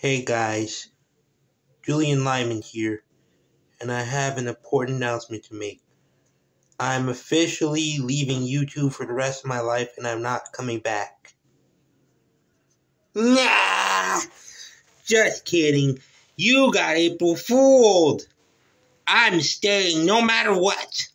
Hey guys, Julian Lymond here, and I have an important announcement to make. I'm officially leaving YouTube for the rest of my life, and I'm not coming back. Nah! Just kidding. You got April fooled. I'm staying no matter what.